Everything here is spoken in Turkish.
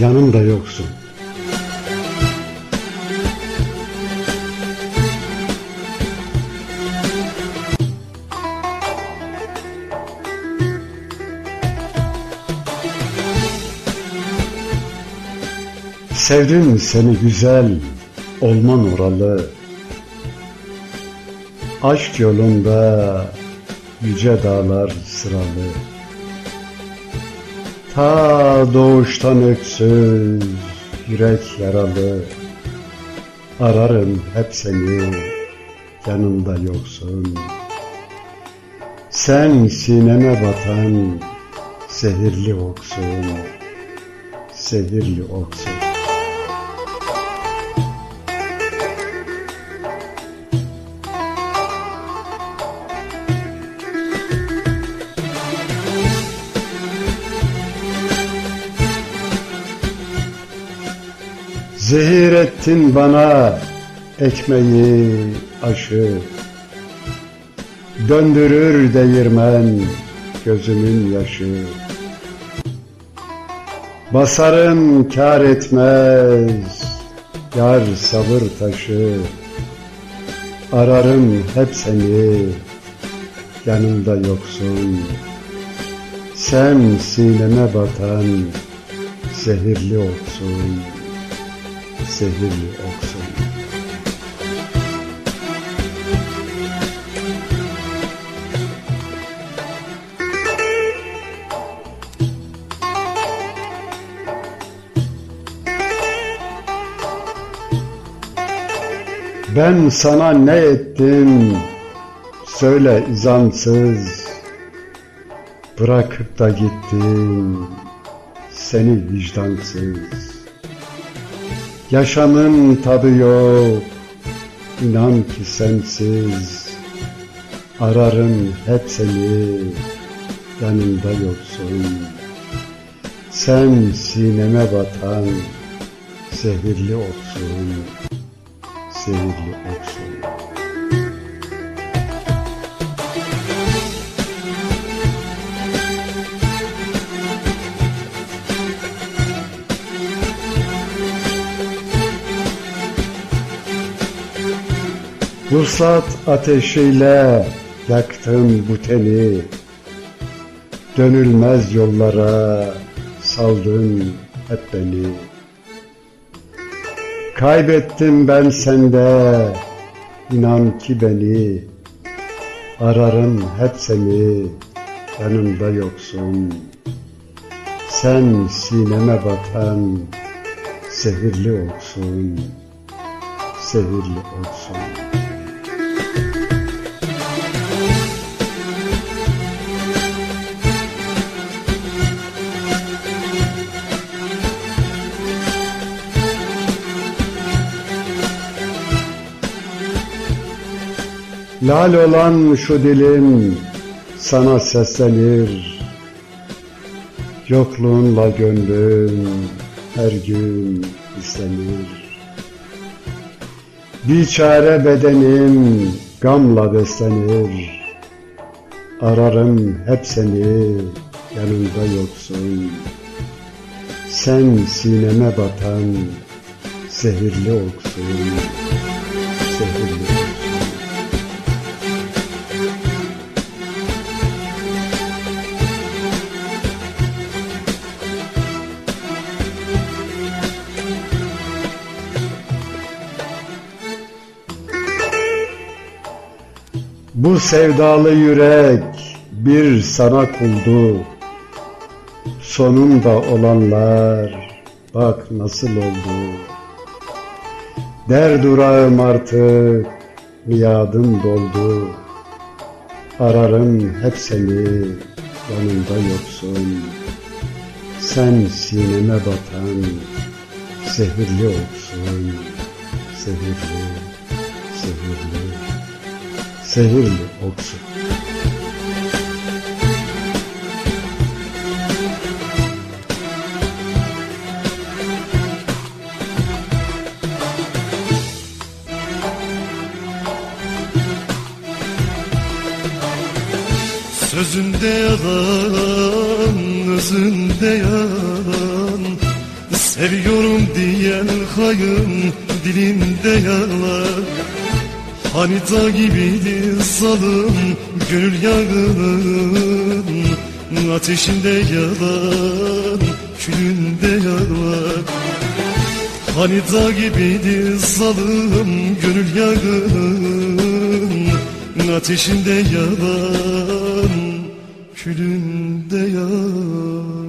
yanımda yoksun. Sevdim seni güzel, olman oralı. Aşk yolunda yüce dağlar sıralı. Ta doğuştan öksüz, yürek yaralı. Ararım hep seni, yanımda yoksun. Sen sineme batan, zehirli oksun, zehirli oksun. Zehir ettin bana ekmeği, aşı. Döndürür değirmen gözümün yaşı. Basarım kar etmez Yar sabır taşı. Ararım hep seni Yanımda yoksun. Sen sineme batan Zehirli olsun zehirli oksun. Ben sana ne ettim? Söyle izansız. Bırakıp da gittim. Seni vicdansız Yaşamın tadı yok, inan ki sensiz. Ararım hep seni, yanımda yoksun. Sen sineme batan, zehirli oksun, zehirli oksun. Vuslat ateşiyle yaktım bu teni. Dönülmez yollara saldın hep beni. Kaybettim ben sende inan ki beni. Ararım hep seni yanımda yoksun. Sen sineme batan zehirli olsun Zehirli olsun Lal olan şu dilim sana seslenir. Yokluğunla gönlüm her gün hislenir Biçare bedenim gamla beslenir. Ararım hep seni yanında yoksun. Sen sineme batan zehirli oksun. Zehirli Bu sevdalı yürek bir sana kuldu. Sonunda olanlar bak nasıl oldu. Der durağım artık miadım doldu. Ararım hep seni yanında yoksun. Sen sineme batan zehirli olsun. Zehirli, zehirli zehirli oksun. Sözünde yalan, özünde yalan Seviyorum diyen hayın dilinde yalan Dağ gibiydi salım gönül yağının Ateşinde yalan külünde yalan Hani dağ gibiydi salım gönül yağının Ateşinde yalan külünde yalan